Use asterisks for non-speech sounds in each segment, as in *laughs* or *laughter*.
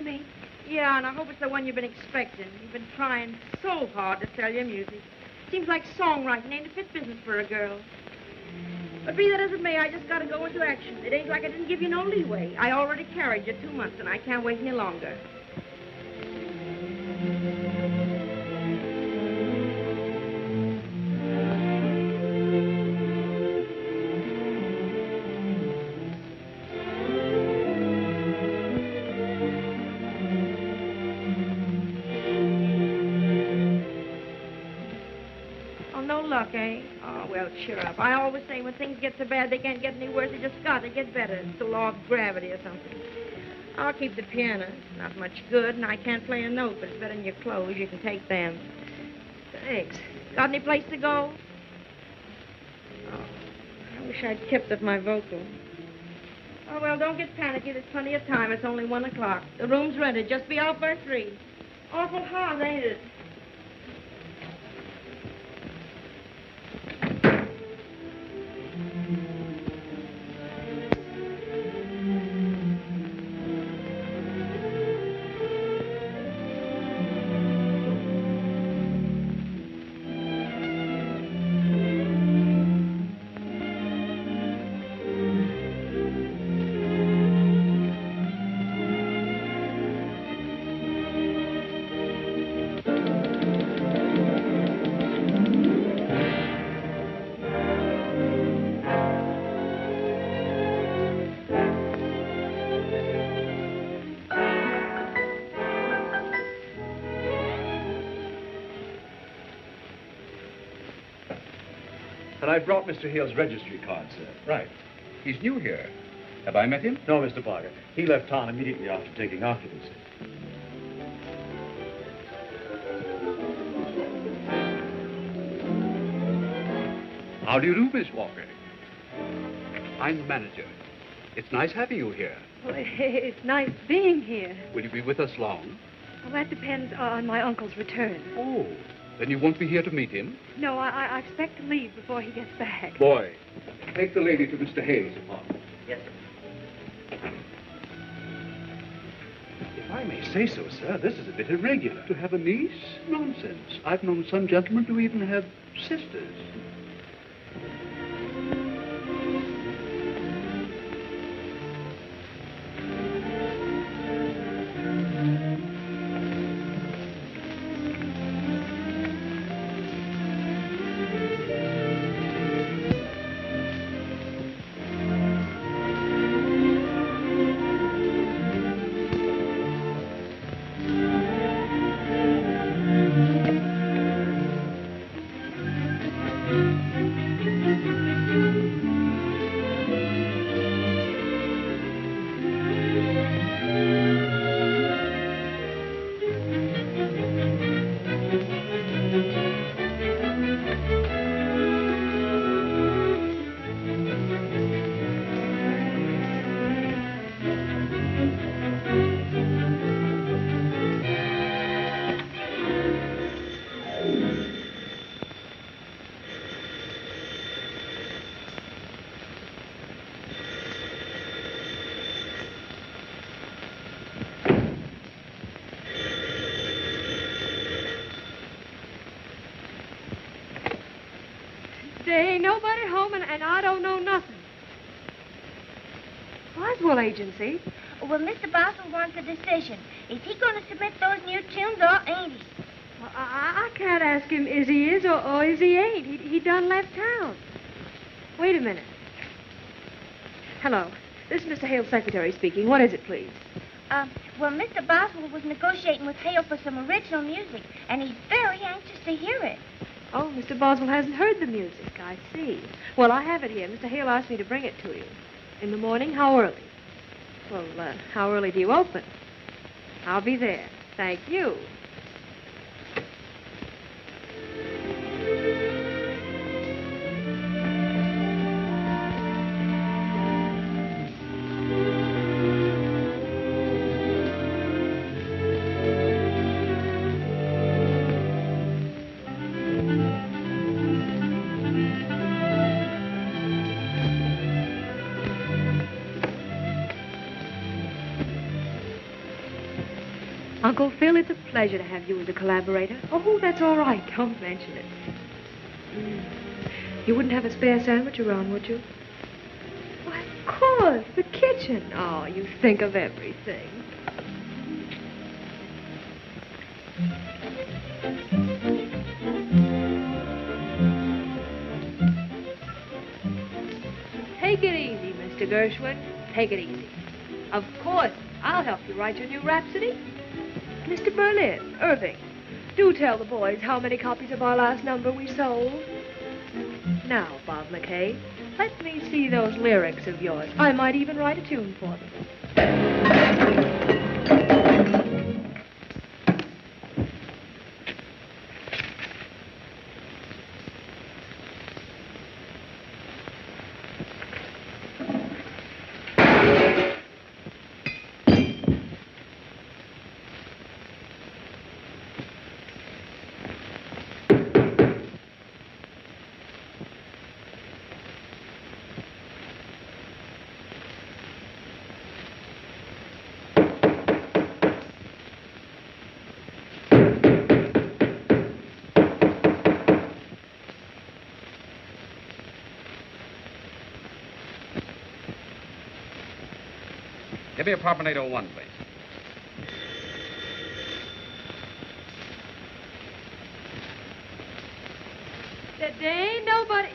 me? Yeah, and I hope it's the one you've been expecting. You've been trying so hard to sell your music. Seems like songwriting ain't a fit business for a girl. But be that as it may, I just gotta go into action. It ain't like I didn't give you no leeway. I already carried you two months, and I can't wait any longer. Cheer up. I always say when things get so bad they can't get any worse, they just got to get better. It's the law of gravity or something. I'll keep the piano. Not much good, and I can't play a note, but it's better than your clothes. You can take them. Thanks. Got any place to go? Oh, I wish I'd kept up my vocal. Oh, well, don't get panicky. There's plenty of time. It's only one o'clock. The room's rented. Just be out by three. Awful hot, ain't it? And I brought Mr. Hale's registry card, sir. Right. He's new here. Have I met him? No, Mr. Parker. He left town immediately after taking occupancy. How do you do, Miss Walker? I'm the manager. It's nice having you here. Well, *laughs* it's nice being here. Will you be with us long? Well, that depends on my uncle's return. Oh, then you won't be here to meet him? No, I, I- I expect to leave before he gets back. Boy, take the lady to Mr. Hale's apartment. Yes, sir. If I may say so, sir, this is a bit irregular. To have a niece? Nonsense. I've known some gentlemen to even have sisters. Home, and, and I don't know nothing. Boswell Agency? Well, Mr. Boswell wants a decision. Is he going to submit those new tunes or ain't he? Well, I, I can't ask him is he is or, or is he ain't. He, he done left town. Wait a minute. Hello. This is Mr. Hale's secretary speaking. What is it, please? Um, well, Mr. Boswell was negotiating with Hale for some original music, and he's very anxious to hear it. Oh, Mr. Boswell hasn't heard the music. I see. Well, I have it here. Mr. Hale asked me to bring it to you. In the morning, how early? Well, uh, how early do you open? I'll be there. Thank you. Uncle Phil, it's a pleasure to have you as a collaborator. Oh, that's all right. Don't mention it. Mm. You wouldn't have a spare sandwich around, would you? Why, of course. The kitchen. Oh, you think of everything. Take it easy, Mr. Gershwin. Take it easy. Of course, I'll help you write your new rhapsody. Mr. Berlin, Irving, do tell the boys how many copies of our last number we sold. Now, Bob McKay, let me see those lyrics of yours. I might even write a tune for them. Me apartment 801, please. There ain't nobody.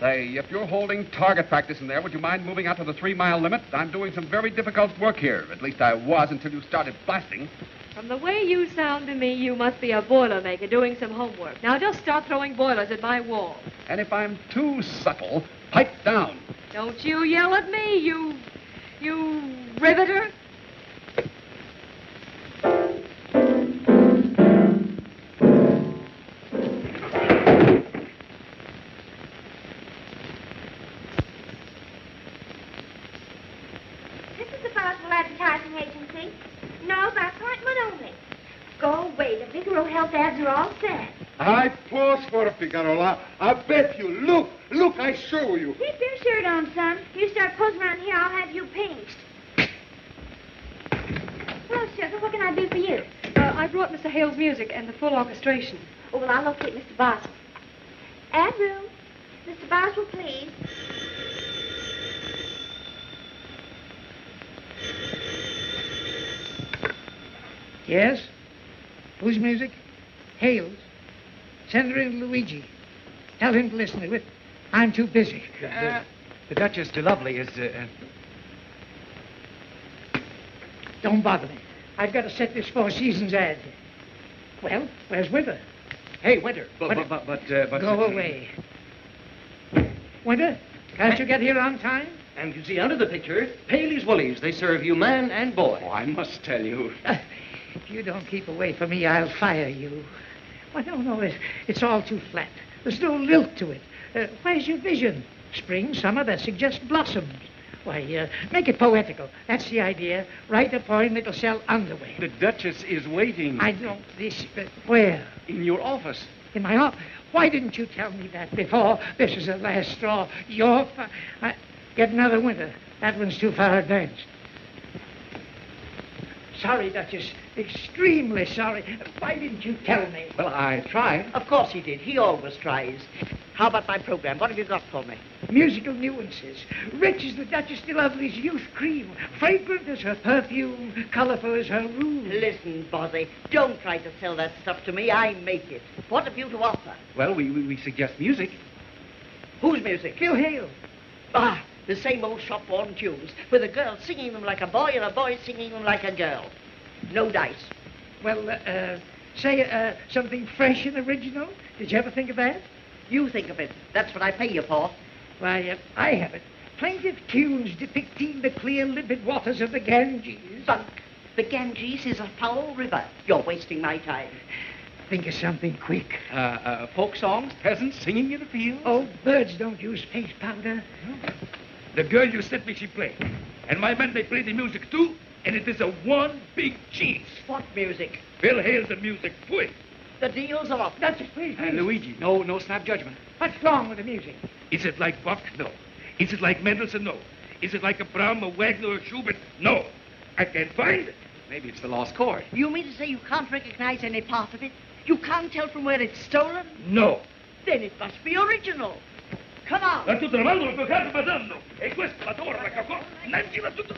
Say, if you're holding target practice in there, would you mind moving out to the three mile limit? I'm doing some very difficult work here. At least I was until you started blasting. From the way you sound to me, you must be a boilermaker doing some homework. Now just start throwing boilers at my wall. And if I'm too subtle, pipe down. Don't you yell at me, you. you riveter. Well, I'll locate Mr. Boswell. Ad room. Mr. Boswell, please. Yes? Whose music? Hale's. Send her in Luigi. Tell him to listen to it. I'm too busy. The, the Duchess de Lovely is. Uh, Don't bother me. I've got to set this Four Seasons ad. Well, where's Winter? Hey, Winter. But, Winter. but, but, but, uh, but Go away. Winter, can't you get here on time? And you see under the picture, Paley's Woolies. They serve you man and boy. Oh, I must tell you. If you don't keep away from me, I'll fire you. Why, no, no, it, it's all too flat. There's no lilt to it. Uh, where's your vision? Spring, summer, that suggests blossoms. Why, uh, make it poetical. That's the idea. Write a poem that'll sell underwear. The Duchess is waiting I know this, but where? in your office. In my office. Why didn't you tell me that before? This is the last straw. Your fi- I... Get another winter. That one's too far advanced. Sorry, Duchess. Extremely sorry. Why didn't you tell me? Well, I tried. Of course he did. He always tries. How about my program? What have you got for me? Musical nuances. Rich as the Duchess de Lovely's youth cream. Fragrant as her perfume. Colorful as her room. Listen, Bozzy, don't try to sell that stuff to me. I make it. What have you to offer? Well, we, we, we suggest music. Whose music? Phil Hale. Ah, the same old shop-worn tunes, with a girl singing them like a boy and a boy singing them like a girl. No dice. Well, uh, uh, say uh, something fresh and original. Did you ever think of that? You think of it. That's what I pay you for. Why, uh, I have it. Plaintive tunes depicting the clear, limpid waters of the Ganges. Bunk. The Ganges is a foul river. You're wasting my time. Think of something quick. Uh, uh, folk songs, peasants singing in the fields. Oh, birds don't use face powder. The girl you sent me, she played. And my men, they play the music too. And it is a one big cheese. What music? Bill Hale's the music. Put. The deal's off. Duchess, please, Uh. Luigi, no, no snap judgment. What's wrong with the music? Is it like Bach? No. Is it like Mendelssohn? No. Is it like a Brahms, a Wagner, or a Schubert? No. I can't find it. Maybe it's the lost chord. You mean to say you can't recognize any part of it? You can't tell from where it's stolen? No. Then it must be original. Come on. Da tutto il mondo sto caso badando. E questa la torre, cacò. Nanti la tutta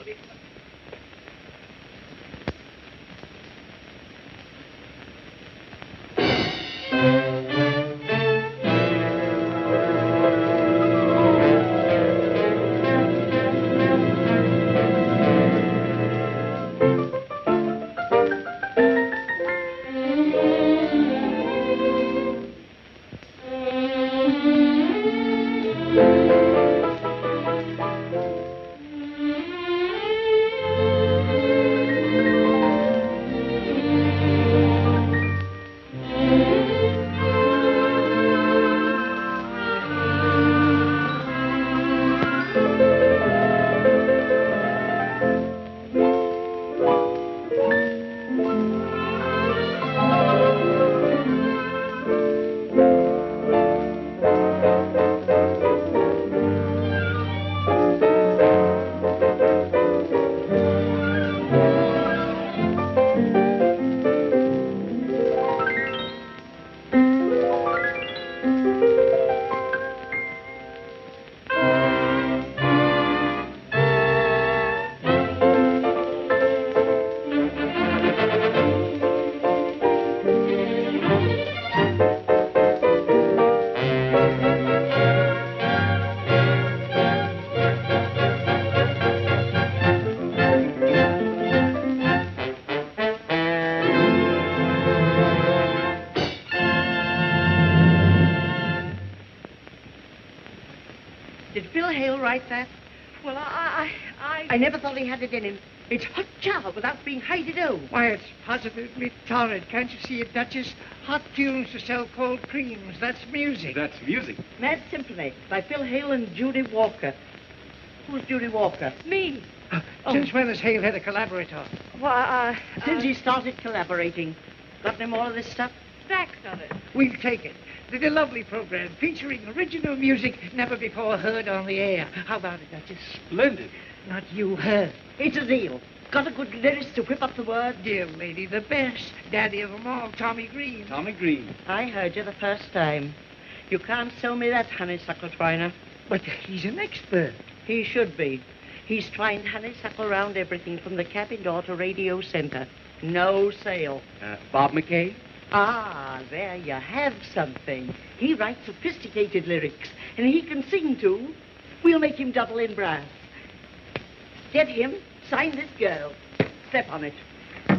He had it in him. It's hot job without being hidey-do. Oh. Why, it's positively torrid. Can't you see it, Duchess? Hot tunes to sell cold creams. That's music. That's music. Mad Symphony by Phil Hale and Judy Walker. Who's Judy Walker? Me. Uh, oh. Since when has Hale had a collaborator? Well, I... Since he started collaborating. Got any more of this stuff? Stacks of it. We'll take it. Did a lovely program featuring original music never before heard on the air. How about it, Duchess? Splendid. Not you, her. It's a deal. Got a good lyrist to whip up the word? Dear lady, the best. Daddy of them all, Tommy Green. Tommy Green. I heard you the first time. You can't sell me that honeysuckle twiner. But he's an expert. He should be. He's twined honeysuckle around everything from the cabin door to radio center. No sale. Uh, Bob McKay? Ah, there you have something. He writes sophisticated lyrics, and he can sing too. We'll make him double in brass. Get him, sign this girl, step on it.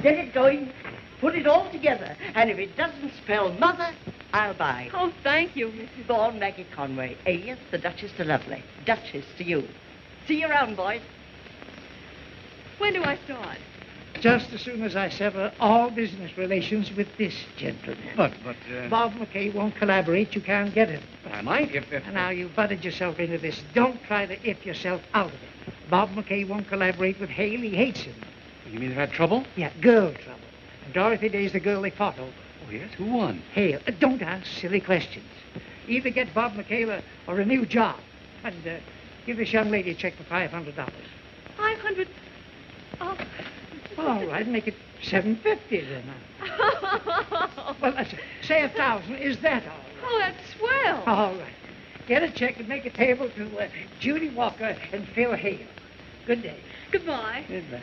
Get it going, put it all together, and if it doesn't spell mother, I'll buy. Oh, thank you, Mrs. Born Maggie Conway, alias the Duchess de Lovely, Duchess to you. See you around, boys. When do I start? Just as soon as I sever all business relations with this gentleman. But, but, uh... Bob McKay won't collaborate. You can't get him. I might if... if... And now you've butted yourself into this. Don't try to if yourself out of it. Bob McKay won't collaborate with Hale. He hates him. You mean they've had trouble? Yeah, girl trouble. And Dorothy Day's the girl they fought over. Oh, yes? Who won? Hale. Uh, don't ask silly questions. Either get Bob McKay a, or a new job. And uh, give this young lady a check for $500. Five hundred... Oh... Well, all right, make it 750 then. *laughs* Well, uh, say a thousand. Is that all? Oh, that's swell. All right. Get a check and make a table to uh, Judy Walker and Phil Hale. Good day. Goodbye. Goodbye.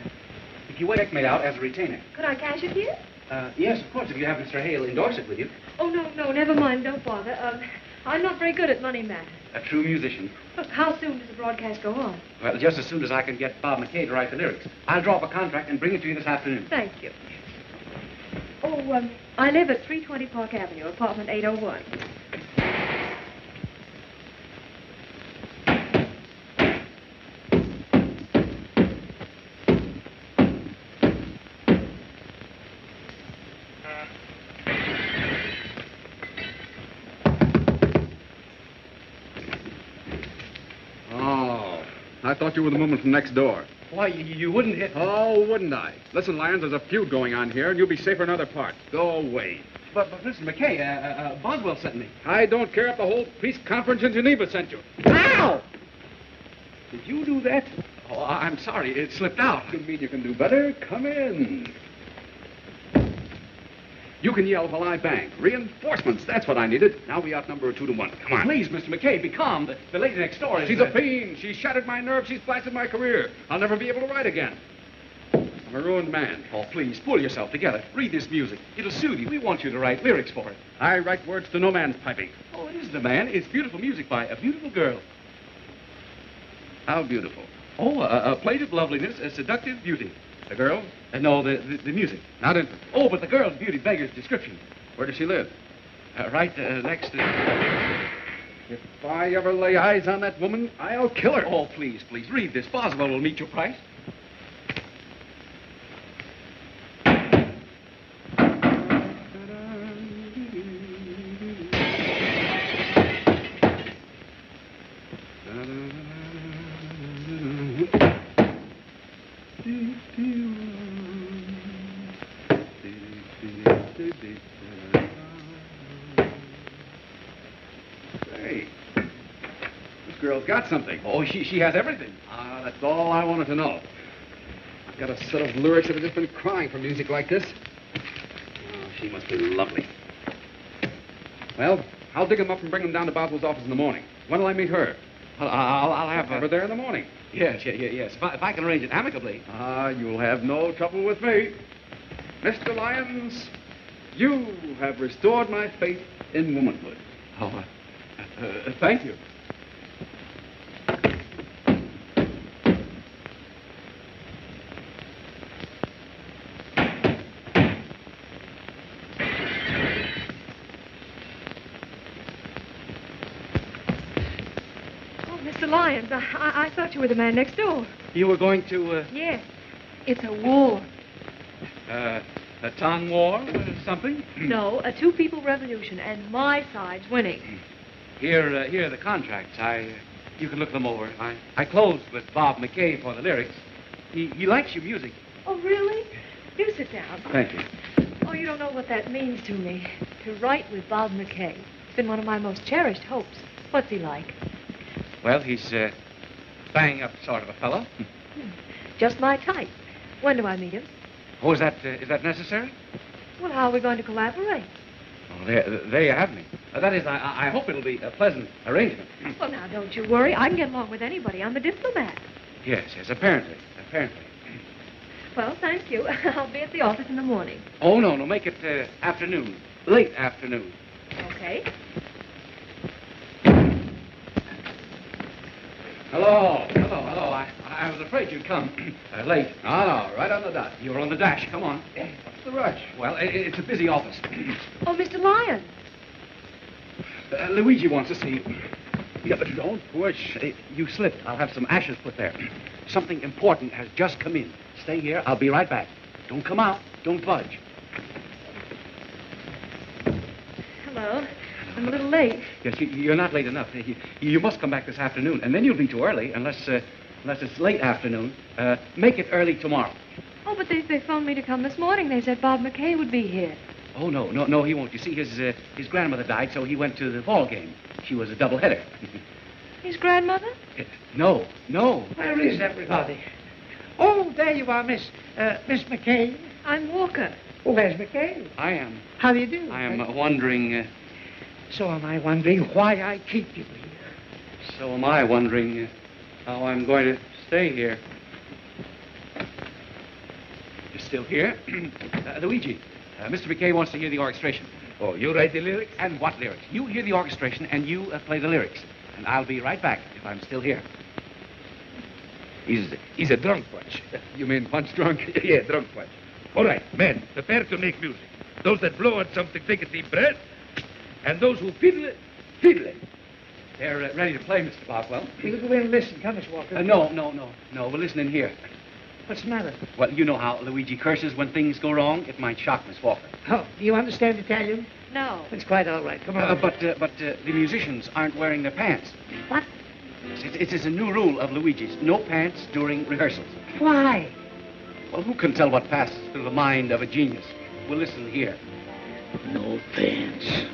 If you want check made out as a retainer. Could I cash it here? Uh, yes, of course, if you have Mr. Hale endorse it with you. Oh, no, no, never mind. Don't bother. Um, I'm not very good at money matters. A true musician. Look, how soon does the broadcast go on? Well, just as soon as I can get Bob McKay to write the lyrics. I'll draw up a contract and bring it to you this afternoon. Thank you. Oh, um, I live at 320 Park Avenue, apartment 801. Thought you were the woman from next door. Why, you, you wouldn't hit... Oh, wouldn't I? Listen, Lyons, there's a feud going on here, and you'll be safer in other parts. Go away. But, but Mr. McKay, uh, uh, uh, Boswell sent me. I don't care if the whole peace conference in Geneva sent you. Ow! Did you do that? Oh, I'm sorry. It slipped out. You mean you can do better? Come in. You can yell while I bang. Reinforcements, that's what I needed. Now we outnumber two to one. Come on. Please, Mr. McKay, be calm. The, the lady next door is... She's a uh, fiend. She's shattered my nerves. She's blasted my career. I'll never be able to write again. I'm a ruined man. Oh, please, pull yourself together. Read this music. It'll suit you. We want you to write lyrics for it. I write words to no man's piping. Oh, it isn't a man. It's beautiful music by a beautiful girl. How beautiful. Oh, a, a plate of loveliness, a seductive beauty. The girl? Uh, no, the, the, the music. Not interested. Oh, but the girl's beauty beggars description. Where does she live? Uh, right uh, next to... If I ever lay eyes on that woman, I'll kill her. Oh, please, please, read this. Boswell will meet your price. Got something. Oh, she, she has everything. Ah, that's all I wanted to know. I've got a set of lyrics that have just been crying for music like this. Oh, she must be lovely. Well, I'll dig them up and bring them down to Boswell's office in the morning. When will I meet her? I'll, I'll, I'll have her there in the morning. Yes, yes, yes. yes. If, I, if I can arrange it amicably. Ah, you'll have no trouble with me. Mr. Lyons, you have restored my faith in womanhood. Oh, uh, uh, thank you. Oh, Mr. Lyons, I, I, I thought you were the man next door. You were going to, uh, Yes. It's a war. uh, a Tong War or something? *clears throat* No, a two-people revolution, and my side's winning. Here, uh, here are the contracts. I, uh, you can look them over. I, I closed with Bob McKay for the lyrics. He, he likes your music. Oh, really? You sit down. Thank you. Oh, you don't know what that means to me. To write with Bob McKay. It's been one of my most cherished hopes. What's he like? Well, he's uh, bang up sort of a fellow. Just my type. When do I meet him? Oh, is that uh, is that necessary? Well, how are we going to collaborate? Oh, there, there you have me. Uh, that is, I- I, I hope it'll be a pleasant arrangement. Well, now, don't you worry. I can get along with anybody. I'm a diplomat. yes, yes, apparently, apparently. Well, thank you. *laughs* I'll be at the office in the morning. Oh no, no, make it uh, afternoon, late afternoon. Okay. Hello, hello, hello. I, I was afraid you'd come *clears throat* uh, late. No, no, right on the dot. You were on the dash. Come on. What's the rush? Well, i it's a busy office. *clears throat* Oh, Mr. Lyons. Uh, Luigi wants to see you. Yeah, but don't push. Uh, You slipped. I'll have some ashes put there. *clears throat* Something important has just come in. Stay here. I'll be right back. Don't come out. Don't budge. Hello. I'm a little late. Yes, you, you're not late enough. You, you must come back this afternoon, and then you'll be too early unless uh, unless it's late afternoon. Uh, make it early tomorrow. Oh, but they, they phoned me to come this morning. They said Bob McKay would be here. Oh no, no, no, he won't. You see, his uh, his grandmother died, so he went to the ball game. She was a double header. *laughs* His grandmother? no, no. Where is everybody? Oh, there you are, Miss uh, Miss McKay. I'm Walker. Oh, there's McKay. I am. How do you do? I am uh, wondering. So am I wondering why I keep you here. so am I wondering how I'm going to stay here. You're still here, *clears throat* uh, Luigi. Uh, Mr. McKay wants to hear the orchestration. Oh, you write the lyrics? And what lyrics? You hear the orchestration, and you uh, play the lyrics. And I'll be right back if I'm still here. He's, he's a drunk punch. You mean punch drunk? *laughs* yeah, drunk punch. All right, men, prepare to make music. Those that blow at something, take a deep breath. And those who fiddle, fiddle. It. They're uh, ready to play, Mr. Boswell. We'll go in and listen. Come, Miss Walker. Uh, no, no, no, no. We're listening here. What's the matter? Well, you know how Luigi curses when things go wrong. It might shock Miss Walker. Oh, do you understand Italian? No. It's quite all right. Come on. Uh, but uh, but uh, the musicians aren't wearing their pants. What? It, it is a new rule of Luigi's. No pants during rehearsals. Why? Well, who can tell what passes through the mind of a genius? We'll listen here. No pants.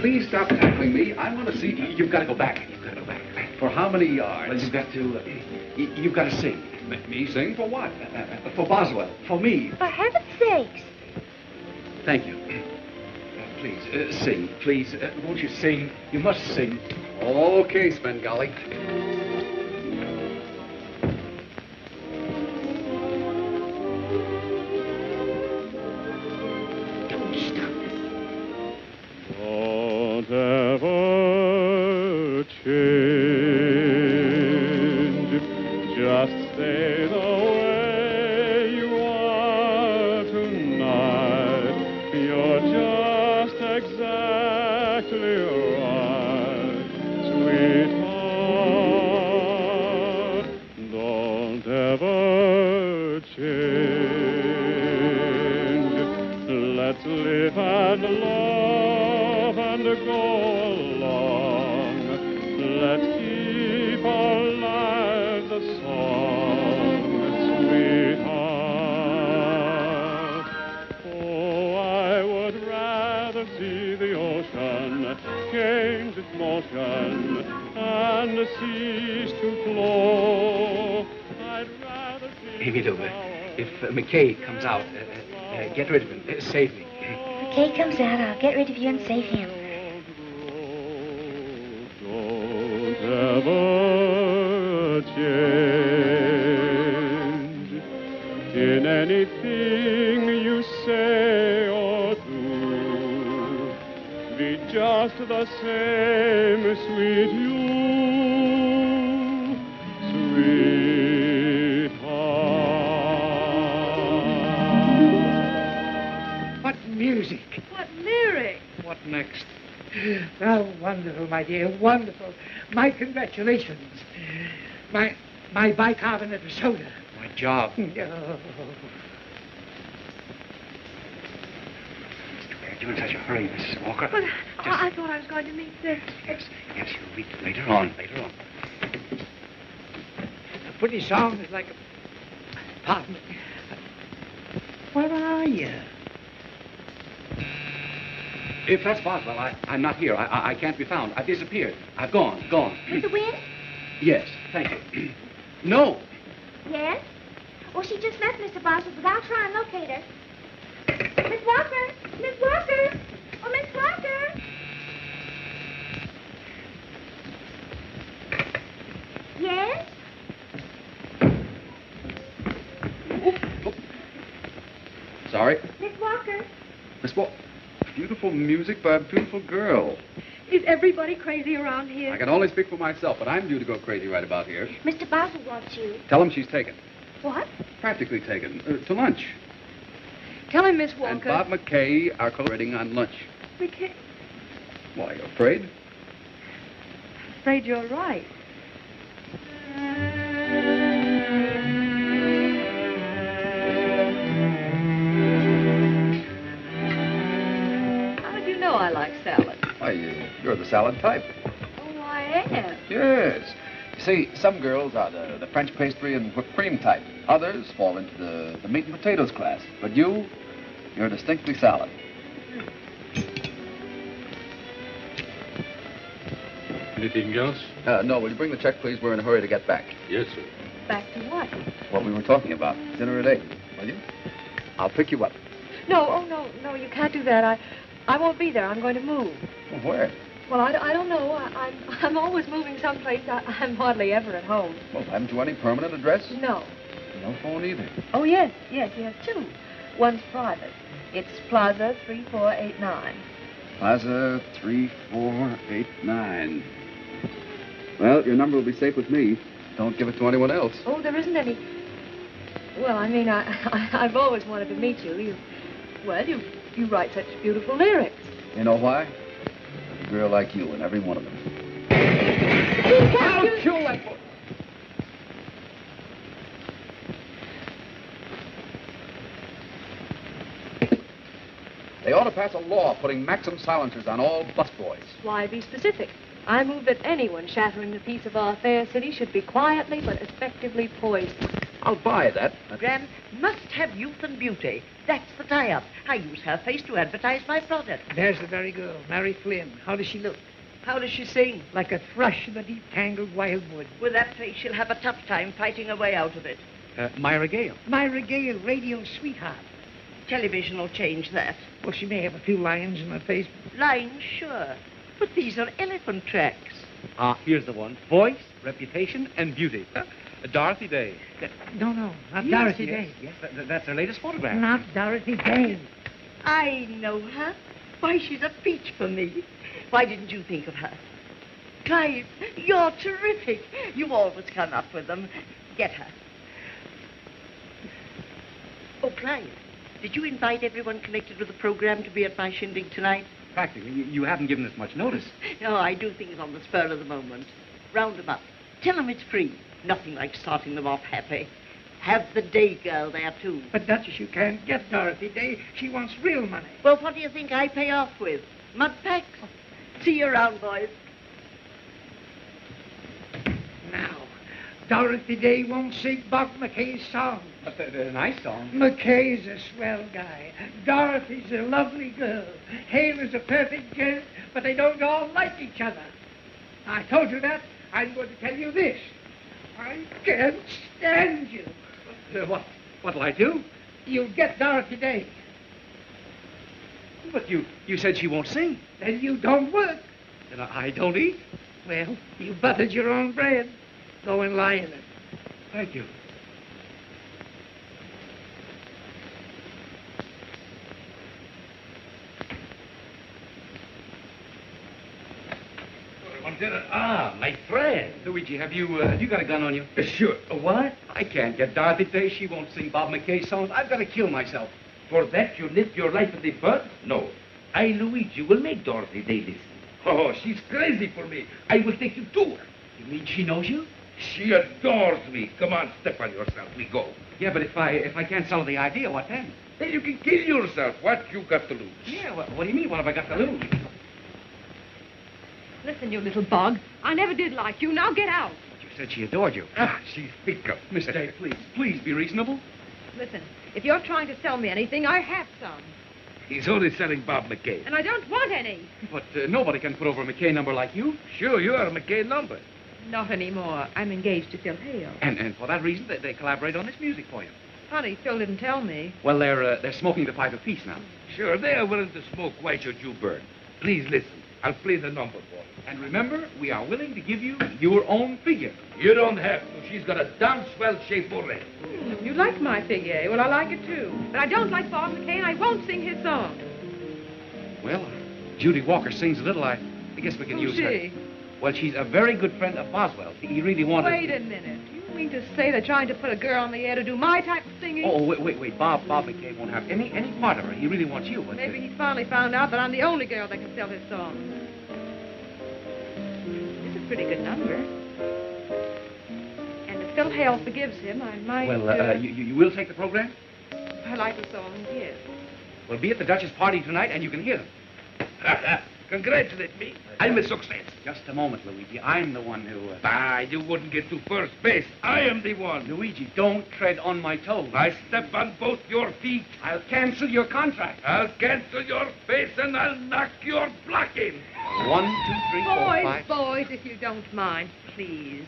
Please stop tackling me? I want to see. You've got to go back. You've got to go back. For how many yards? Well, you've got to. Uh, y- you've got to sing. Me sing for what? Uh, uh, for Boswell. For me. For heaven's sakes. Thank you. Uh, please, uh, sing. Please, uh, won't you sing? You must sing. Okay, Svengali. Amy Lou, if uh, McKay comes out, uh, uh, get rid of him. Save me. McKay comes out, I'll get rid of you and save him. My dear, wonderful. My congratulations. My my bicarbonate of soda. My job. *laughs* Oh. You're in such a hurry, Mrs. Walker. But I, oh, I thought I was going to meet the... Yes, yes, you'll meet later on, later on. A pretty song is like a... Pardon me. Where are you? If that's Boswell, I, I'm not here. I, I, I can't be found. I've disappeared. I've gone, gone. With the wind? Yes, thank you. no. Yes? Well, she just left Mr. Boswell, but I'll try and locate her. Miss Walker! Miss Walker! Oh, Miss Walker! Yes? Sorry. Miss Walker? Miss Wal... Beautiful music by a beautiful girl. Is everybody crazy around here? I can only speak for myself, but I'm due to go crazy right about here. Mr. Boswell wants you. Tell him she's taken. What? Practically taken. Uh, to lunch. Tell him, Miss Walker. And Bob McKay are collaborating on lunch. McKay... Why, are you afraid? Afraid you're right. Salad type. Oh, I am. Yes. You see, some girls are the, the French pastry and whipped cream type. Others fall into the, the meat and potatoes class. But you, you're distinctly salad. Anything else? Uh, no, will you bring the check, please? We're in a hurry to get back. Yes, sir. Back to what? What we were talking about. Dinner at 8. Will you? I'll pick you up. No, oh, no, no, you can't do that. I, I won't be there. I'm going to move. Well, where? Well, I, I don't know. I, I'm, *laughs* I'm always moving someplace. I, I'm hardly ever at home. Well, haven't you any permanent address? No. No phone either. Oh, yes, yes, he has two. One's private. It's Plaza 3489. Plaza 3489. Well, your number will be safe with me. Don't give it to anyone else. Oh, there isn't any. Well, I mean, I, *laughs* I, I've always wanted to meet you. You, well, you, you write such beautiful lyrics. You know why? A girl like you in every one of them. I'll kill that boy. They ought to pass a law putting maximum silencers on all busboys. Why be specific? I move that anyone shattering the peace of our fair city should be quietly but effectively poisoned. I'll buy that. Graham must have youth and beauty. That's the tie-up. I use her face to advertise my product. There's the very girl, Mary Flynn. How does she look? How does she sing? Like a thrush in the deep tangled wildwood. With that face, she'll have a tough time fighting her way out of it. Uh, Myra Gale. Myra Gale, radio sweetheart. Television will change that. Well, she may have a few lines in her face. Lines, sure. But these are elephant tracks. Ah, here's the one. Voice, reputation, and beauty. Huh? Dorothy Day. No, no, not Yes, Dorothy yes, Day. Yes, that- that- that's her latest photograph. Not Dorothy Day. I know her. Why, she's a peach for me. Why didn't you think of her? Clive, you're terrific. You always come up with them. Get her. Oh, Clive, did you invite everyone connected with the program to be at my shindig tonight? Practically, you, you haven't given us much notice. No, I do things on the spur of the moment. Round them up. Tell them it's free. Nothing like starting them off happy. Have the day girl there, too. But, Duchess, you can't get Dorothy Day. She wants real money. Well, what do you think I pay off with? Mud packs? See you around, boys. Now, Dorothy Day won't sing Bob McKay's song. But they're, they're nice songs. McKay's a swell guy. Dorothy's a lovely girl. Hale is a perfect gent, but they don't all like each other. I told you that. I'm going to tell you this. I can't stand you. Uh, what? What'll I do? You'll get Dorothy Day. But you, you said she won't sing. Then you don't work. And I, I don't eat. Well, you buttered your own bread. Go and lie in it. Thank you. Ah, my friend. Luigi, have you uh, have you got a gun on you? Uh, sure. Uh, what? I can't get Dorothy Day. She won't sing Bob McKay songs. I've got to kill myself. For that you lift your life at the bud? No. I, Luigi, will make Dorothy Day listen. Oh, she's crazy for me. I will take you to her. You mean she knows you? She adores me. Come on, step on yourself. We go. Yeah, but if I if I can't sell the idea, what then? Then you can kill yourself. What you got to lose? Yeah, what, what do you mean? What have I got to lose? Listen, you little bug. I never did like you. Now get out. But You said she adored you. Ah, she's fickle. Miss Day, please, please be reasonable. Listen, if you're trying to sell me anything, I have some. He's only selling Bob McKay. And I don't want any. But uh, nobody can put over a McKay number like you. Sure, you are a McKay number. Not anymore. I'm engaged to Phil Hale. And and for that reason, they, they collaborate on this music for you. Funny, Phil didn't tell me. Well, they're uh, they're smoking the pipe of peace now. Sure, they are willing to smoke. Why should you burn? Please listen. I'll play the number for you. And remember, we are willing to give you your own figure. You don't have to. She's got a damn swell shape already. You like my figure. eh? Well, I like it too. But I don't like Bob McKay, and I won't sing his song. Well, Judy Walker sings a little. I, I guess we can Who's use her. she? Well, she's a very good friend of Boswell's. He really wanted. Wait a minute. You mean to say they're trying to put a girl on the air to do my type of singing? Oh, wait, wait, wait. Bob, Bob McKay won't have any any part of her. He really wants you. But, uh, Maybe he finally found out that I'm the only girl that can sell his song. Pretty good number. And if Phil Hale forgives him, I might. Well, uh, uh, you, you you will take the program? I like the song, yes. We'll be at the Duchess party tonight, and you can hear them. *laughs* Congratulate me. I'm a success. Just a moment, Luigi. I'm the one who. Uh... Ah, you wouldn't get to first base. I am the one. Luigi, don't tread on my toes. I step on both your feet. I'll cancel your contract. I'll cancel your face and I'll knock your block in. One, two, three, four, Boys, five. boys, if you don't mind, please.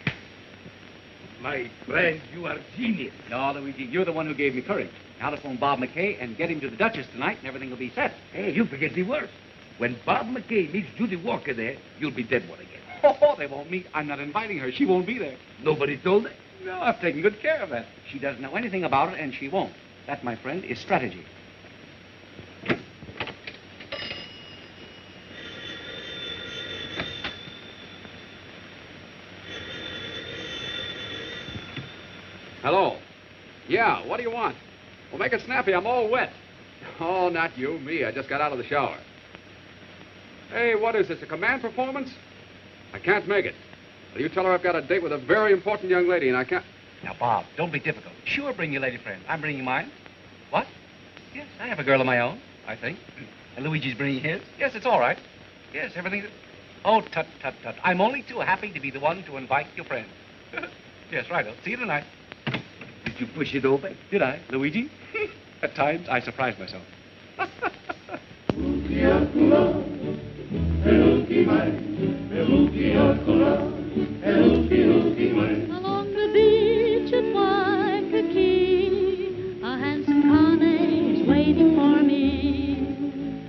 My friend, you are genius. No, Luigi, you're the one who gave me courage. Now to phone Bob McKay and get him to the Duchess tonight, and everything will be set. Hey, you forget the worst. When Bob McKay meets Judy Walker there, you'll be dead one again. Oh, oh, they won't meet. I'm not inviting her. She won't be there. Nobody told her? No, I've taken good care of that. She doesn't know anything about it, and she won't. That, my friend, is strategy. Hello. Yeah, what do you want? Well, make it snappy. I'm all wet. *laughs* Oh, not you, me. I just got out of the shower. Hey, what is this, a command performance? I can't make it. Well, you tell her I've got a date with a very important young lady, and I can't... Now, Bob, don't be difficult. Sure, bring your lady friend. I'm bringing mine. What? Yes, I have a girl of my own, I think. *clears throat* And Luigi's bringing his. Yes, it's all right. Yes, everything. Oh, tut, tut, tut. I'm only too happy to be the one to invite your friend. *laughs* yes, right. I'll see you tonight. Did you push it over? Did I, Luigi? *laughs* At times, I surprise myself. *laughs* Along the beach at Waikiki, a handsome Connie is waiting for me.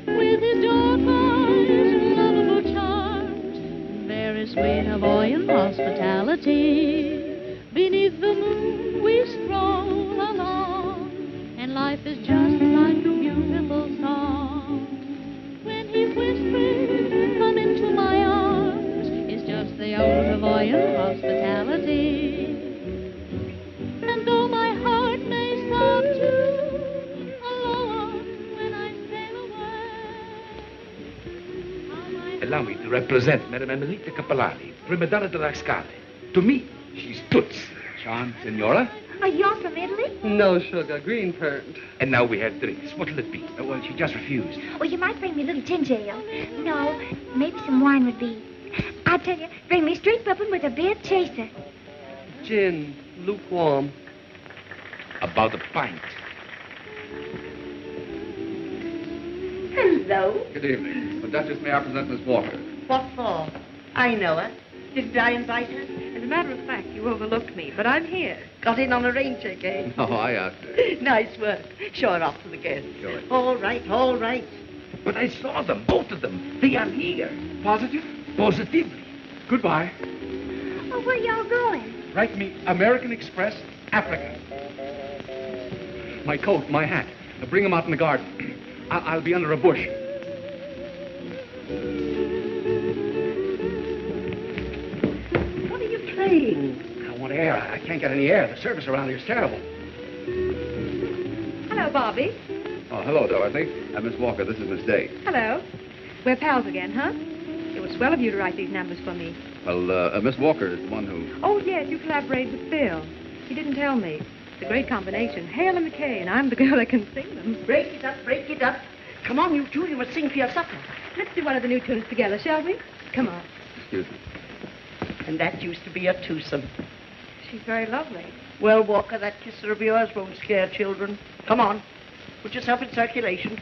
With his dark eyes and lovable charms, very sweet hospitality. Beneath the moon we stroll along, and life is just like a beautiful song. When he whispers, the old Hawaiian hospitality. And though my heart may sob too alone when I sail away, Allow me to represent Madame Emelita Capellani, prima donna della Scala. To me, she's Toots. John, Senora? Are you from Italy? No sugar, green currant. And now we have drinks. What'll it be? Oh, well, she just refused. Or you might bring me a little ginger ale. No, maybe some wine would be. I tell you, bring me straight bourbon with a beer chaser. Gin, lukewarm. About a pint. Hello. Good evening. The Duchess, may I present Miss Walker? What for? I know her. Didn't I invite her? As a matter of fact, you overlooked me, but I'm here. Got in on a rain check, eh? No, I asked her. *laughs* nice work. Show her off to the guests. Show it. All right, all right. But I saw them, both of them. They are here. Positive? Positively. Goodbye. Oh, where y'all going? Write me American Express, Africa. My coat, my hat. Uh, bring them out in the garden. *clears throat* I- I'll be under a bush. What are you playing? I want air. I can't get any air. The service around here is terrible. Hello, Bobby. Oh, hello, Dorothy. Uh, Miss Walker, this is Miss Day. Hello. We're pals again, huh? It was swell of you to write these numbers for me. Well, uh, uh, Miss Walker is the one who... Oh, yes, you collaborate with Bill. He didn't tell me. It's a great combination. Hale and McKay, and I'm the *laughs* girl that can sing them. Break it up, break it up. Come on, you two, you must sing for your supper. Let's do one of the new tunes together, shall we? Come on. Excuse me. And that used to be a twosome. She's very lovely. Well, Walker, that kisser of yours won't scare children. Come on. Put yourself in circulation.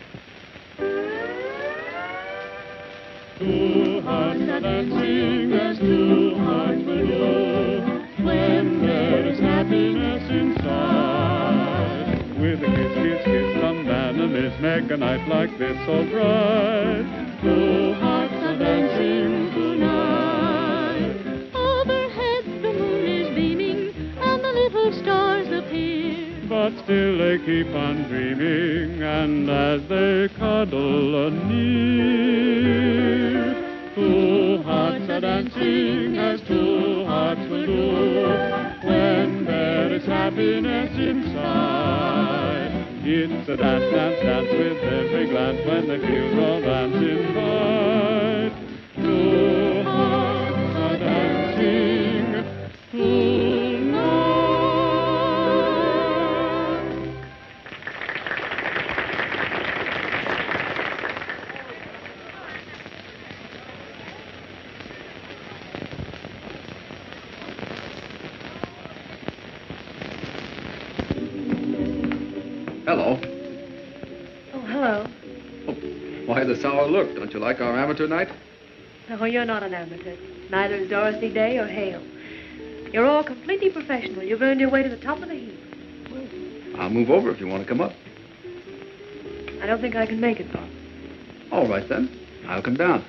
Two make a night like this so bright. Two hearts are dancing tonight. Overhead the moon is beaming and the little stars appear. But still they keep on dreaming, and as they cuddle near, two hearts are dancing as two hearts will do when there is happiness inside. It's a dance, dance, dance with every glance when the they feel romance invite. Two sour look? Don't you like our amateur night? No, you're not an amateur. Neither is Dorothy Day or Hale. You're all completely professional. You've earned your way to the top of the heap. I'll move over if you want to come up. I don't think I can make it, Bob. All right, then. I'll come down.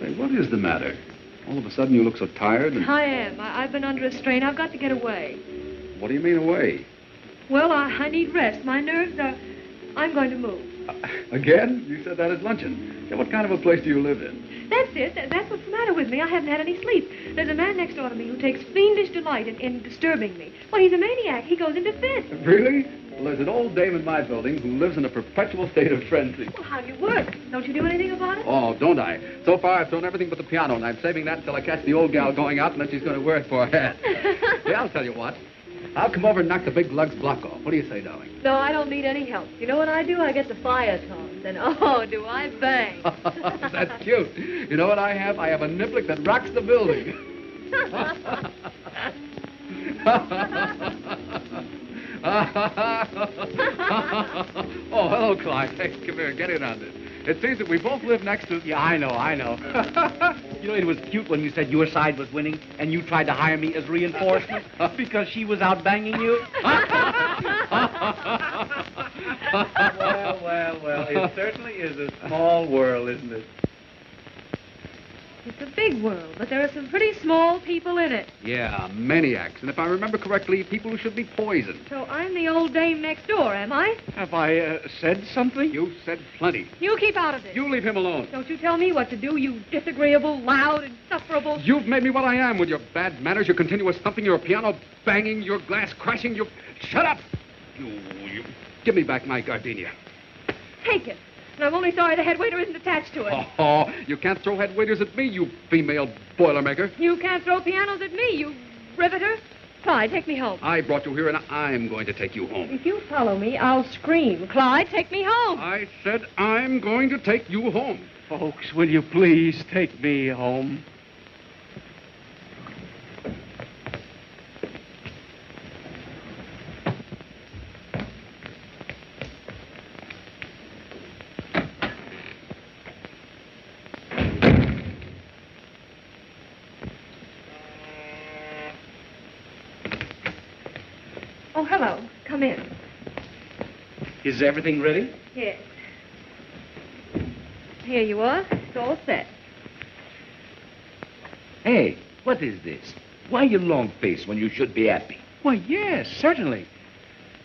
Say, what is the matter? All of a sudden you look so tired and... I am. I, I've been under a strain. I've got to get away. What do you mean away? Well, I, I need rest. My nerves are... I'm going to move. Uh, again? You said that at luncheon. Say, what kind of a place do you live in? That's it. That's what's the matter with me. I haven't had any sleep. There's a man next door to me who takes fiendish delight in, in disturbing me. Well, he's a maniac. He goes into fits. *laughs* Really? Well, there's an old dame in my building who lives in a perpetual state of frenzy. Well, how do you work? Don't you do anything about it? Oh, don't I? So far, I've thrown everything but the piano, and I'm saving that until I catch the old gal going out, and then she's going to wear it for a *laughs* hat. yeah, I'll tell you what. I'll come over and knock the big lug's block off. What do you say, darling? No, I don't need any help. You know what I do? I get the fire tongs. and oh, do I bang. *laughs* That's cute. You know what I have? I have a niblick that rocks the building. *laughs* *laughs* oh, hello, Clyde. Hey, come here, get in on this. It seems that we both live next to. Yeah, I know, I know. *laughs* you know, it was cute when you said your side was winning and you tried to hire me as reinforcement *laughs* because she was out banging you. *laughs* well, well, well. It certainly is a small world, isn't it? It's a big world, but there are some pretty small people in it. Yeah, maniacs. And if I remember correctly, people who should be poisoned. So I'm the old dame next door, am I? Have I uh, said something? You've said plenty. You keep out of this. You leave him alone. Don't you tell me what to do, you disagreeable, loud, insufferable. You've made me what I am with your bad manners, your continuous thumping, your piano banging, your glass crashing, your... Shut up! You, you... Give me back my gardenia. Take it. And I'm only sorry the head waiter isn't attached to it. Oh, you can't throw head waiters at me, you female boilermaker. You can't throw pianos at me, you riveter. Clyde, take me home. I brought you here, and I'm going to take you home. If you follow me, I'll scream. Clyde, take me home. I said I'm going to take you home. Folks, will you please take me home? Oh, hello. Come in. Is everything ready? Yes. Here you are. It's all set. Hey, what is this? Why you long-faced when you should be happy? Why, yes, certainly.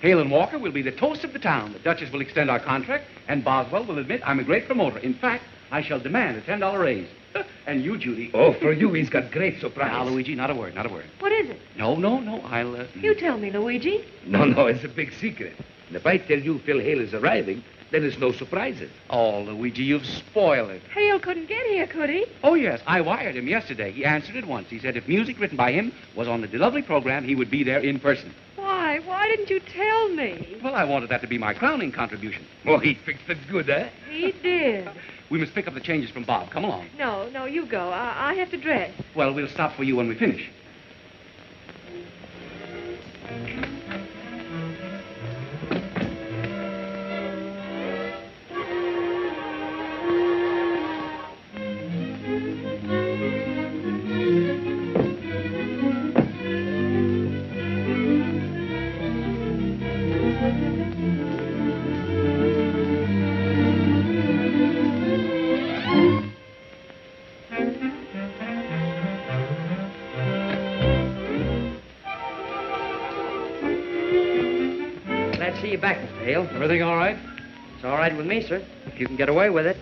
Hale and Walker will be the toast of the town. The Duchess will extend our contract, and Boswell will admit I'm a great promoter. In fact, I shall demand a $10 raise. *laughs* And you, Judy. Oh, for you, he's got great surprise. Now, Luigi, not a word, not a word. What is it? No, no, no, I'll, uh... You tell me, Luigi. No, no, it's a big secret. And if I tell you Phil Hale is arriving, then it's no surprises. Oh, Luigi, you've spoiled it. Hale couldn't get here, could he? Oh, yes, I wired him yesterday. He answered at once. He said if music written by him was on the lovely program, he would be there in person. Why? Why didn't you tell me? Well, I wanted that to be my crowning contribution. Oh, he fixed it good, eh? He did. We must pick up the changes from Bob. Come along. No, no, you go. I, I have to dress. Well, we'll stop for you when we finish. Everything all right? It's all right with me, sir. If you can get away with it.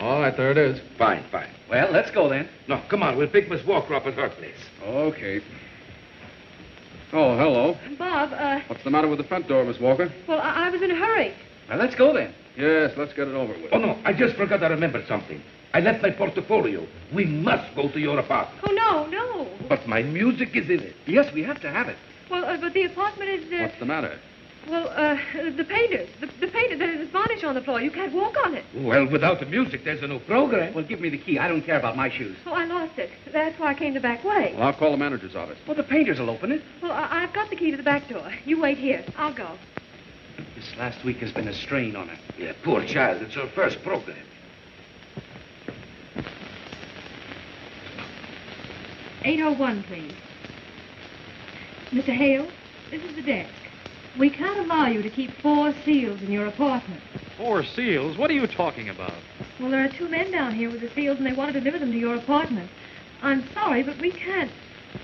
All right, there it is. Fine, fine. Well, let's go then. No, come on, we'll pick Miss Walker up at her place. Okay. Hello. Bob, uh, What's the matter with the front door, Miss Walker? well, I, I was in a hurry. Well, let's go then. Yes, let's get it over with. Oh, no, I just forgot I remembered something. I left my portfolio. We must go to your apartment. Oh, no, no. But my music is in it. Yes, we have to have it. Well, uh, but the apartment is, uh, What's the matter? Well, uh, the painters. The, the painters, there's varnish on the floor. You can't walk on it. Well, without the music, there's no program. Well, give me the key. I don't care about my shoes. Oh, I lost it. That's why I came the back way. Well, I'll call the manager's office. Well, the painters will open it. Well, I, I've got the key to the back door. You wait here. I'll go. This last week has been a strain on her. Yeah, poor child. It's her first program. Eight oh one, please. Mr. Hale, this is the desk. We can't allow you to keep four seals in your apartment. Four seals? What are you talking about? Well, there are two men down here with the seals, and they want to deliver them to your apartment. I'm sorry, but we can't.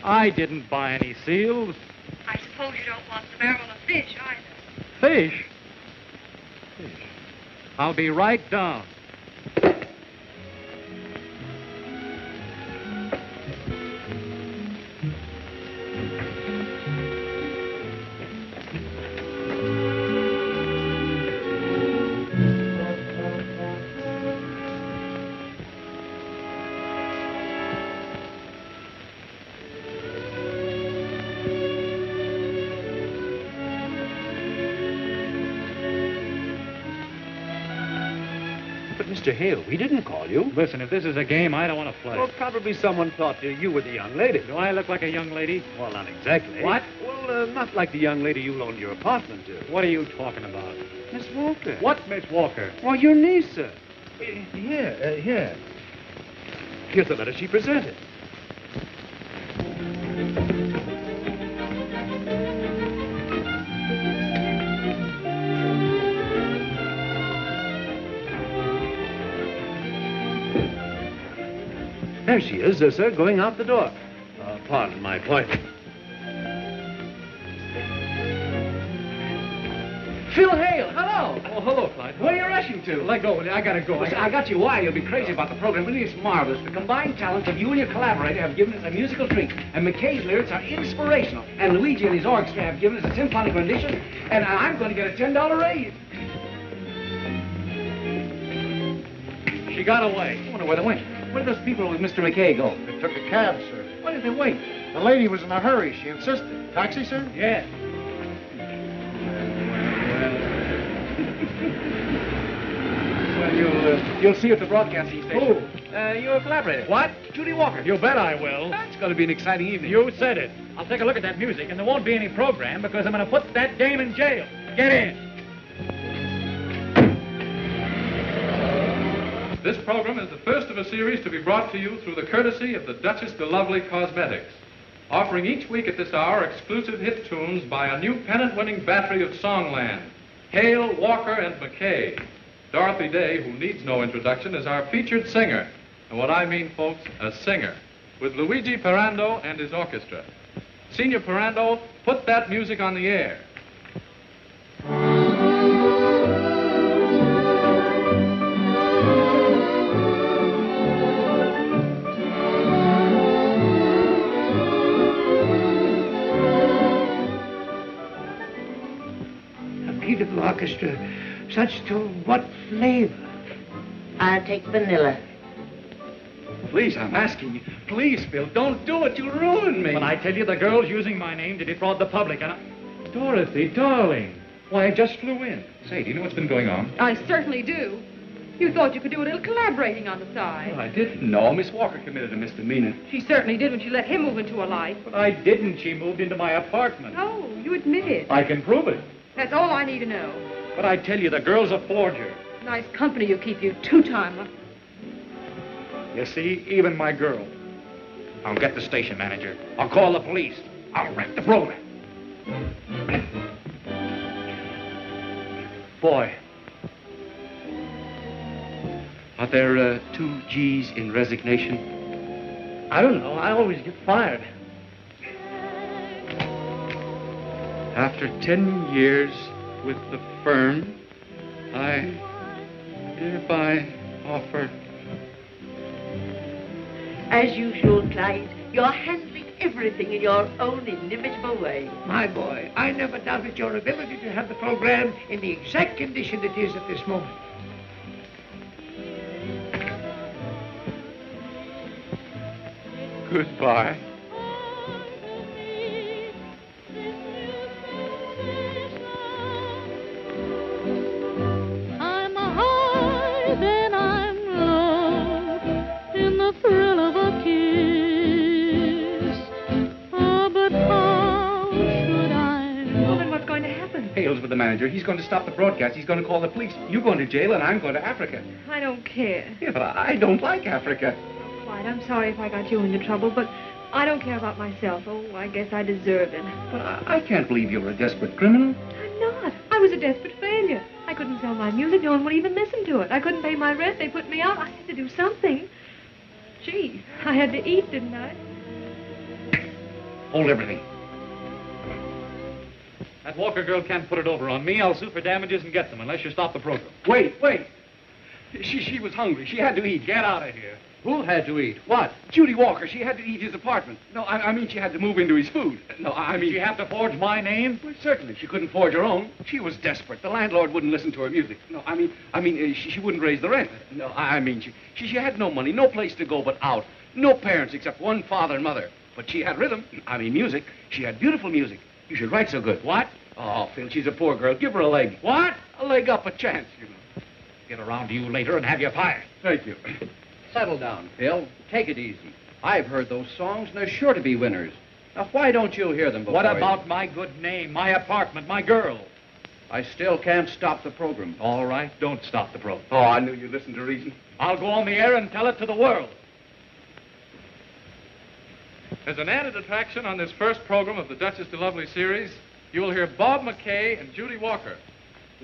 I didn't buy any seals. I suppose you don't want the barrel of fish either. Fish? Fish. I'll be right down. Hale, we didn't call you. Listen, if this is a game, I don't want to play. Well, probably someone thought uh, you were the young lady. Do I look like a young lady? Well, not exactly. What? Well, uh, not like the young lady you loaned your apartment to. What are you talking about? Miss Walker. What, Miss Walker? Well, your niece, sir. Uh, Here, uh, here. Here's the letter she presented. There she is, uh, sir, going out the door. Uh, pardon my point. Phil Hale, hello. Oh, hello, Clyde. Where are you rushing to? Let go. I gotta go. Listen, I got you why. You'll be crazy about the program. Really, it's marvelous. The combined talents of you and your collaborator have given us a musical treat. And McKay's lyrics are inspirational. And Luigi and his orchestra have given us a symphonic rendition. And I'm going to get a $10 raise. She got away. I wonder where they went. Where did those people with Mr. McKay go? They took a cab, sir. Why did they wait? The lady was in a hurry. She insisted. Taxi, sir? Yeah. *laughs* Well, you'll, uh, you'll see at the broadcasting station. Who? Uh, your collaborator. What? Judy Walker. You bet I will. It's going to be an exciting evening. You said it. I'll take a look at that music, and there won't be any program because I'm going to put that dame in jail. Get in. This program is the first of a series to be brought to you through the courtesy of the Duchess de Lovely Cosmetics, offering each week at this hour exclusive hit tunes by a new pennant-winning battery of Songland, Hale, Walker, and McKay. Dorothy Day, who needs no introduction, is our featured singer. And what I mean, folks, a singer, with Luigi Perando and his orchestra. Senior Perando, put that music on the air. Orchestra. Such to what flavor? I'll take vanilla. Please, I'm asking you. Please, Phil, don't do it. You'll ruin me. But I tell you, the girl's using my name to defraud the public, and I... Dorothy, darling. Why, I just flew in. Say, do you know what's been going on? I certainly do. You thought you could do a little collaborating on the side. Well, I didn't know. Miss Walker committed a misdemeanor. She certainly did when she let him move into a life. But I didn't. She moved into my apartment. Oh, you admit it. I can prove it. That's all I need to know. But I tell you, the girl's a forger. Nice company you keep, you two-timer. You see, even my girl. I'll get the station manager. I'll call the police. I'll wreck the program. Boy. Are there uh, two G's in resignation? I don't know. I always get fired. After ten years with the firm, I hereby offer. As usual, Clyde, you're handling everything in your own inimitable way. My boy, I never doubted your ability to have the program in the exact condition it is at this moment. Goodbye. With the manager. He's going to stop the broadcast. He's going to call the police. You're going to jail, and I'm going to Africa. I don't care. Yeah, but I don't like Africa. Clyde, I'm sorry if I got you into trouble, but I don't care about myself. Oh, I guess I deserve it. But I, I can't believe you're a desperate criminal. I'm not. I was a desperate failure. I couldn't sell my music. No one would even listen to it. I couldn't pay my rent. They put me out. I had to do something. Gee, I had to eat, didn't I? Hold everything. That Walker girl can't put it over on me. I'll sue for damages and get them unless you stop the program. Wait, wait. She, she was hungry. She had to eat. Get out of here. Who had to eat? What? Judy Walker. She had to eat his apartment. No, I, I mean she had to move into his food. No, I mean... Did she have to forge my name? Well, certainly. She couldn't forge her own. She was desperate. The landlord wouldn't listen to her music. No, I mean, I mean, uh, she, she wouldn't raise the rent. No, I I mean, she, she, she had no money, no place to go but out. No parents except one father and mother. But she had rhythm. I mean, music. She had beautiful music. You should write so good. What? Oh, Phil, she's a poor girl. Give her a leg. What? A leg up, a chance, you know. Get around to you later and have you fired. Thank you. Settle down, Phil. Take it easy. I've heard those songs, and they're sure to be winners. Now, why don't you hear them before What you- about my good name, my apartment, my girl? I still can't stop the program. All right, don't stop the program. Oh, I knew you'd listen to reason. I'll go on the air and tell it to the world. As an added attraction on this first program of the Duchess de Lovely series, you will hear Bob McKay and Judy Walker.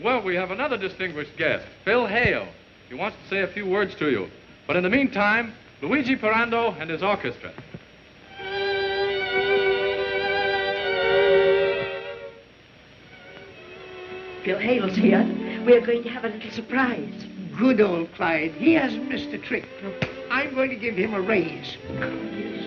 Well, we have another distinguished guest, Phil Hale. He wants to say a few words to you. But in the meantime, Luigi Perando and his orchestra. Phil Hale's here. We're going to have a little surprise. Good old Clyde. He hasn't missed a trick. I'm going to give him a raise. Oh,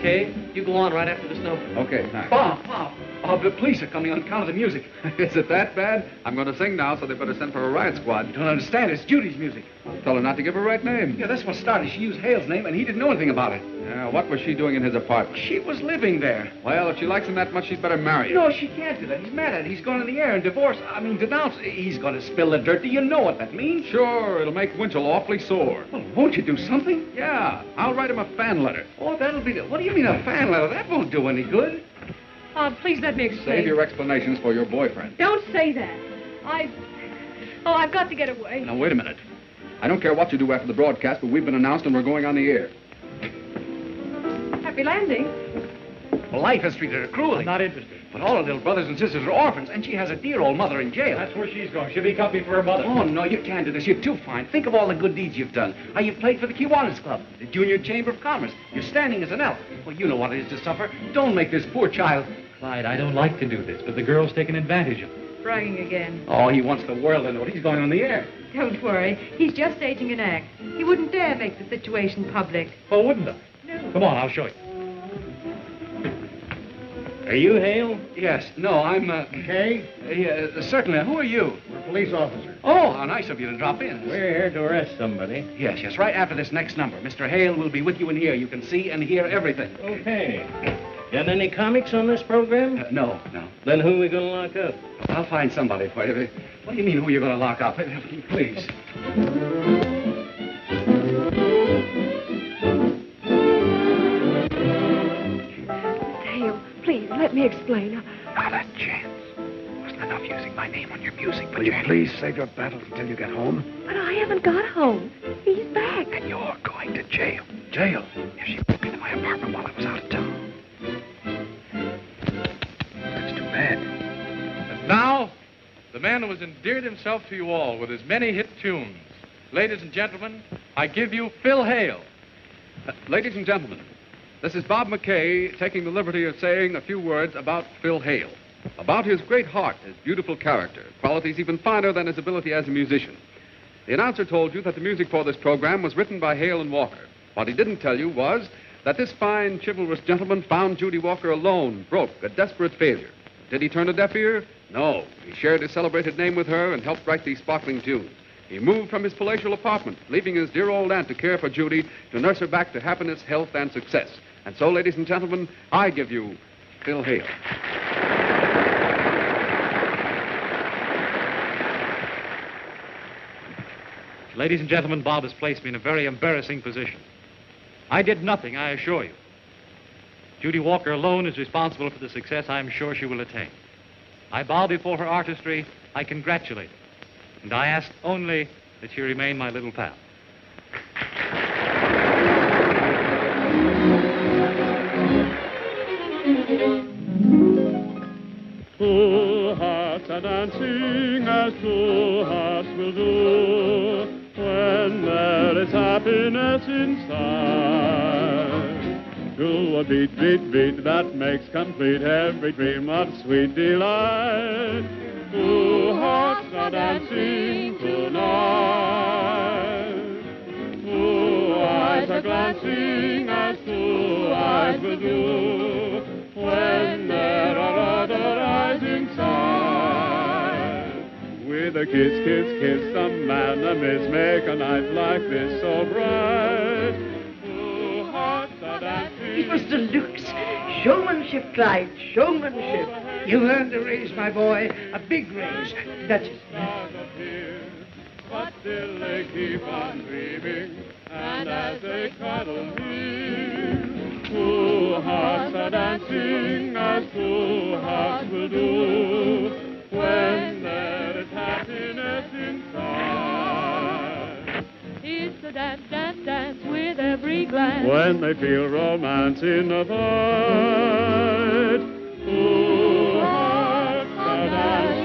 McKay, you go on right after the snow. Okay, thanks. Bob, Bob. Oh, the police are coming on account of the music. *laughs* Is it that bad? I'm going to sing now, so they better send for a riot squad. You don't understand. It's Judy's music. Tell her not to give her right name. Yeah, that's what started. She used Hale's name, and he didn't know anything about it. Yeah, what was she doing in his apartment? She was living there. Well, if she likes him that much, she'd better marry him. No, she can't do that. He's mad at it. He's gone in the air and divorce. I mean, denounce. He's going to spill the dirt. Do you know what that means? Sure, it'll make Winchell awfully sore. Well, won't you do something? Yeah, I'll write him a fan letter. Oh, that'll be the. What do you mean a fan letter? That won't do any good. Oh, please let me explain. Save your explanations for your boyfriend. Don't say that. I. Oh, I've got to get away. Now, wait a minute. I don't care what you do after the broadcast, but we've been announced and we're going on the air. Happy landing. Well, life has treated her cruelly. I'm not interested. But all her little brothers and sisters are orphans, and she has a dear old mother in jail. That's where she's going. She'll be company for her mother. Oh, no, you can't do this. You're too fine. Think of all the good deeds you've done. How you played for the Kiwanis Club, the Junior Chamber of Commerce. You're standing as an elf. Well, you know what it is to suffer. Don't make this poor child. Clyde, I don't like to do this, but the girl's taking advantage of it. Bragging again. Oh, he wants the world to know it. He's going on the air. Don't worry. He's just staging an act. He wouldn't dare make the situation public. Oh, wouldn't I? No. Come on, I'll show you. Are you Hale? Yes. No, I'm, uh... Okay? Yeah, certainly. Who are you? We're police officers. Oh, how nice of you to drop in. We're here to arrest somebody. Yes, yes, right after this next number. Mr. Hale will be with you in here. You can see and hear everything. Okay. Got any comics on this program? Uh, no, no. Then who are we going to lock up? I'll find somebody for you. What do you mean, who are you're going to lock up? *laughs* Please. Let me explain. Not a chance. Wasn't enough using my name on your music, but Will you please save your battles until you get home? But I haven't got home. He's back. And you're going to jail. Jail? If she broke into my apartment while I was out of town. That's too bad. And now, the man who has endeared himself to you all with his many hit tunes. Ladies and gentlemen, I give you Phil Hale. Uh, ladies and gentlemen, this is Bob McKay taking the liberty of saying a few words about Phil Hale. About his great heart, his beautiful character, qualities even finer than his ability as a musician. The announcer told you that the music for this program was written by Hale and Walker. What he didn't tell you was that this fine, chivalrous gentleman found Judy Walker alone, broke, a desperate failure. Did he turn a deaf ear? No. He shared his celebrated name with her and helped write these sparkling tunes. He moved from his palatial apartment, leaving his dear old aunt to care for Judy, to nurse her back to happiness, health, and success. And so, ladies and gentlemen, I give you Phil Hale. Ladies and gentlemen, Bob has placed me in a very embarrassing position. I did nothing, I assure you. Judy Walker alone is responsible for the success I am sure she will attain. I bow before her artistry. I congratulate her. And I ask only that she remain my little pal. Two hearts are dancing as two hearts will do when there is happiness inside. To a beat, beat, beat that makes complete every dream of sweet delight. Two hearts are dancing tonight. Two eyes are glancing as two eyes will do when there are other eyes inside. With a kiss, kiss, kiss, a man amiss make a night like this so bright. Two hearts are dancing. It was deluxe. Showmanship, Clyde. Showmanship. You've earned a raise, my boy. A big raise. That's Duchess. but still they keep on dreaming. And as they cuddle near, two hearts are dancing as two hearts will do when there is happiness inside. It's a dance, dance, dance with every glance. When they feel romance in the fight, two hearts are dancing